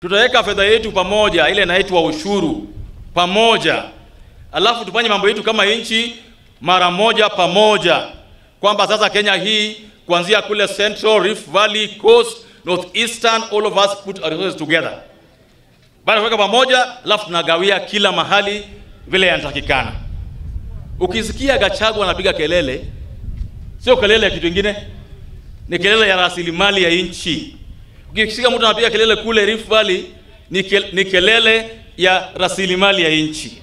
tutaweka fedha yetu pamoja, ile inaitwa ushuru pamoja, alafu tufanye mambo yetu kama nchi mara moja pamoja, kwamba sasa Kenya hii kuanzia kule Central, Rift Valley, Coast, Northeastern, all of us put our resources together. Baada kuweka pamoja, alafu tunagawia kila mahali vile yanatakikana. Ukisikia Gachagua anapiga kelele, sio kelele ya kitu kingine, ni kelele ya rasilimali ya nchi. Ukisikia mtu anapiga kelele kule Rift Valley, ni, ke, ni kelele ya rasilimali ya nchi.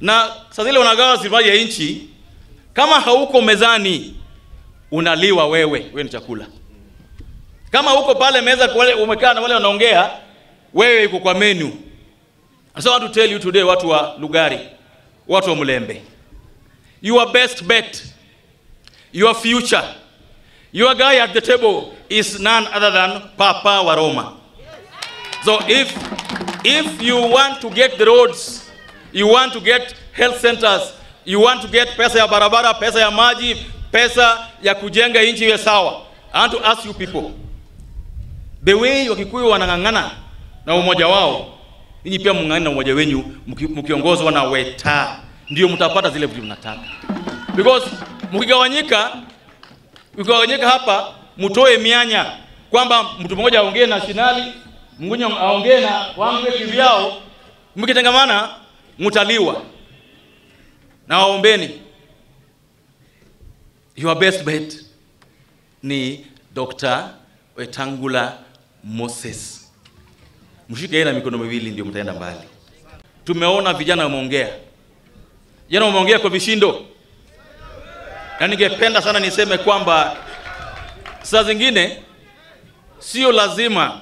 Na sasa zile unagawa rasilimali ya nchi, kama hauko mezani, unaliwa wewe, wewe ni chakula. Kama uko pale meza umekaa na wale wanaongea, wewe iko kwa menu. So I want to tell you today, watu wa Lugari, watu wa Mlembe, your best bet, your future, your guy at the table is none other than Papa Waroma. So if if you want to get the roads, you want to get health centers, you want to get pesa ya barabara, pesa ya maji, pesa ya kujenga nchi iwe sawa. I want to ask you people, the way Wakikuyu wanang'ang'ana na umoja wao, ninyi pia mng'ang'ane na umoja wenyu mki- mkiongozwa na Weta, ndio mtapata zile vitu mnataka, because mkigawanyika, mkigawanyika hapa, mtoe mianya kwamba mtu mmoja aongee na Shinali, mwingine aongee na Wangwe kivyao, mkitengamana mtaliwa. Na waombeni, your best bet ni Dr. Wetangula Moses. Mshike yeye na mikono miwili ndio mtaenda mbali. Tumeona vijana wameongea, jana wameongea kwa vishindo, na ningependa sana niseme kwamba saa zingine sio lazima.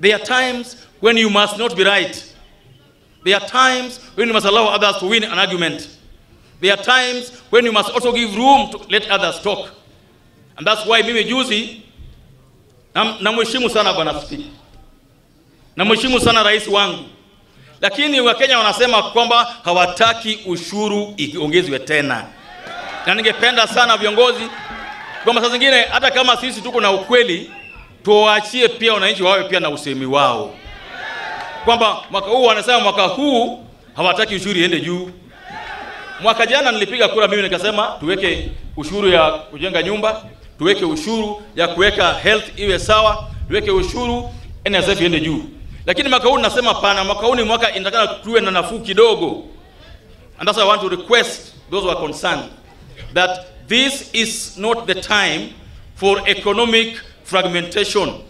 There are times when you must not be right. There are times when you must allow others to win an argument. There are times when you must also give room to let others talk. And that's why mimi juzi namheshimu namheshimu sana bwana spika, namheshimu sana rais wangu, lakini Wakenya wanasema kwamba hawataki ushuru iongezwe tena, na ningependa sana viongozi kwamba saa zingine hata kama sisi tuko na ukweli, tuwaachie pia wananchi wawe pia na usemi wao, kwamba mwaka huu wanasema mwaka huu hawataki ushuru iende juu. Mwaka jana nilipiga kura mimi nikasema tuweke ushuru ya kujenga nyumba, tuweke ushuru ya kuweka health iwe sawa, tuweke ushuru NSF iende juu. Lakini mwaka huu nasema pana, mwaka huu ni mwaka inatakana tuwe na nafuu kidogo. And that's why I want to request those who are concerned that this is not the time for economic fragmentation.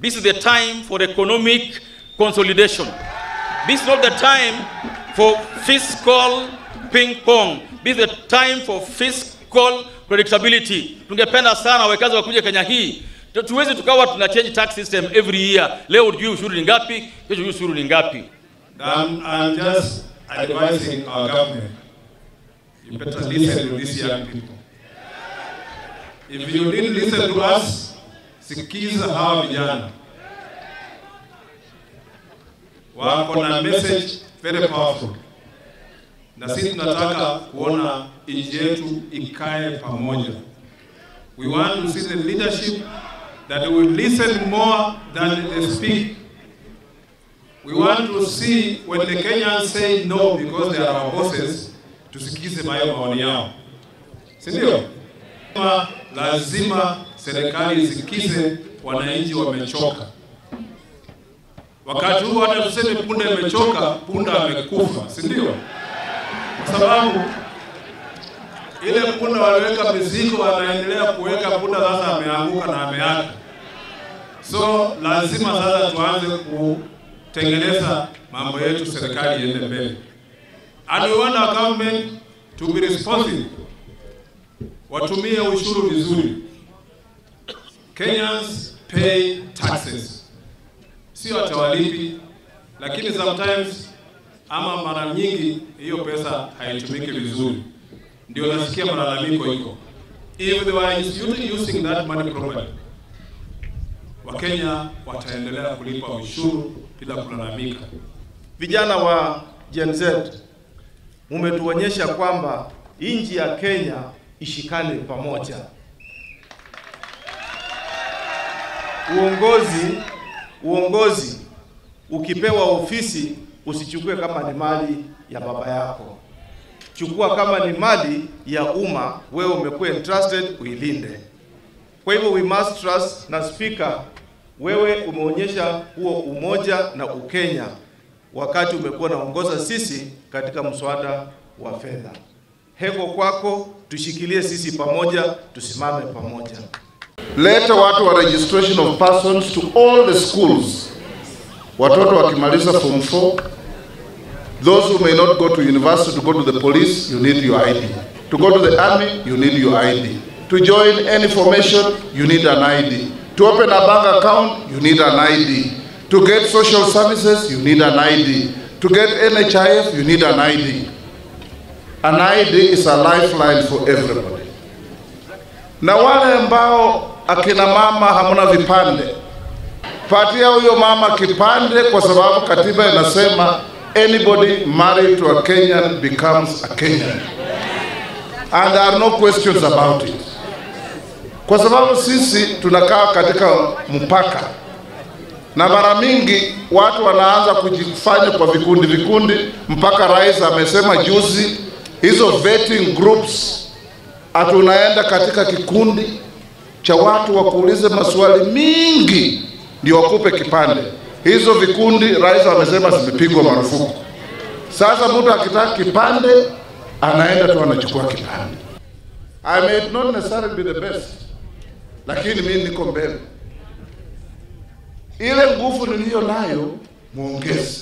This is the time for economic consolidation. This is not the time for fiscal ping pong. This is the time for fiscal predictability. Tungependa sana wawekazi wakuje Kenya hii. Tuwezi tukawa tuna change tax system every year. Leo ujui ushuru ni ngapi, kesho ujui ushuru ni ngapi. I'm, I'm just advising our government. You better listen to these young people. If you didn't listen to us, sikiza hawa vijana. Wako na message very powerful. Na sisi tunataka kuona nchi yetu ikae pamoja. We want to see the leadership that will listen more than they speak. We want to see when the Kenyans say no because they are our bosses, tusikize mayo maoni yao, si ndio? Lazima- serikali isikize wananchi wamechoka. Wakati huu hata tuseme punda imechoka, punda amekufa, si ndio? Kwa sababu ile punda waliweka mizigo, wanaendelea kuweka punda, sasa ameanguka na ameaka. So lazima sasa tuanze kutengeneza mambo yetu, serikali iende mbele. And we want our government to be responsive, watumie ushuru vizuri. Kenyans pay taxes, sio atawalipi, lakini sometimes ama mara nyingi hiyo pesa haitumiki vizuri, ndio nasikia malalamiko iko. If they were using that money properly, Wakenya wataendelea kulipa ushuru bila kulalamika. Vijana wa Gen Z mumetuonyesha kwamba nchi ya Kenya ishikane pamoja. Uongozi uongozi, ukipewa ofisi usichukue kama ni mali ya baba yako, chukua kama ni mali ya umma, wewe umekuwa entrusted uilinde. Kwa hivyo we must trust. Na speaker, wewe umeonyesha huo umoja na ukenya wakati umekuwa naongoza sisi katika mswada wa fedha. Heko kwako, tushikilie sisi pamoja, tusimame pamoja. leta watu wa registration of persons to all the schools. Watoto wakimaliza form 4, those who may not go to university to go to the police, you need your ID. To go to the army, you need your ID. To join any formation, you need an ID. To open a bank account, you need an ID. To get social services, you need an ID. To get NHIF, you need an ID. An ID is a lifeline for everybody. Na wale ambao akina mama hamuna vipande, patia huyo mama kipande, kwa sababu katiba inasema anybody married to a Kenyan becomes a Kenyan and there are no questions about it, kwa sababu sisi tunakaa katika mpaka na mara mingi watu wanaanza kujifanya kwa vikundi vikundi, mpaka rais amesema juzi hizo vetting groups hatunaenda katika kikundi cha watu wakuulize maswali mingi ndio wakupe kipande. Hizo vikundi rais amesema zimepigwa marufuku. Sasa mtu akitaka kipande anaenda tu anachukua kipande. I may not necessarily be the best, lakini mimi niko mbele. Ile nguvu niliyo nayo muongeze,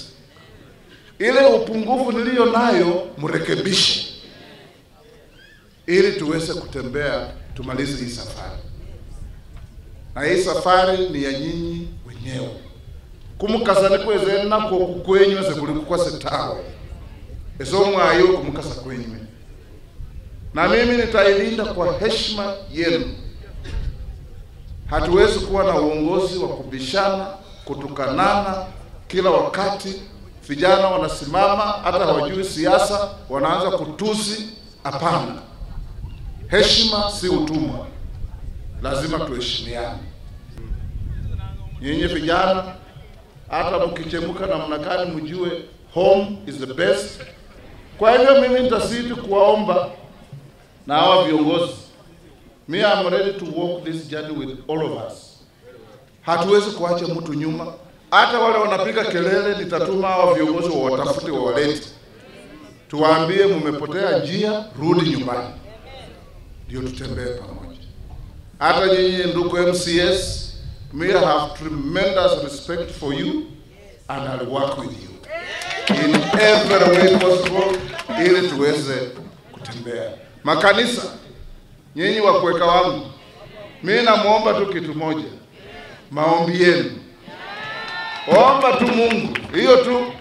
ile upungufu niliyo nayo mrekebishe. Ili tuweze kutembea tumalize hii safari. Na hii safari ni ya nyinyi wenyewe. Kumukasa nikweze nako setawe. Tawe esomwayo kumukasa kwenywe na mimi nitailinda kwa heshima yenu. Hatuwezi kuwa na uongozi wa kubishana, kutukanana kila wakati. Vijana wanasimama hata hawajui siasa, wanaanza kutusi. Hapana. Heshima si utumwa, lazima tuheshimiane. Nyinyi vijana, hata mkichemuka namna gani, mjue home is the best. Kwa hivyo mimi nitazidi kuwaomba na hawa viongozi, me I'm ready to walk this journey with all of us. Hatuwezi kuacha mtu nyuma. Hata wale wanapiga kelele, nitatuma hao viongozi wawatafute, wawalete, tuwaambie mumepotea njia, rudi nyumbani ndio tutembee pamoja. Hata nyinyi ndugu MCS, me I have tremendous respect for you and I'll work with you in every way possible ili tuweze kutembea. Makanisa, nyinyi wa kuweka wangu, mi namwomba tu kitu moja, maombi yenu. Omba tu Mungu, hiyo tu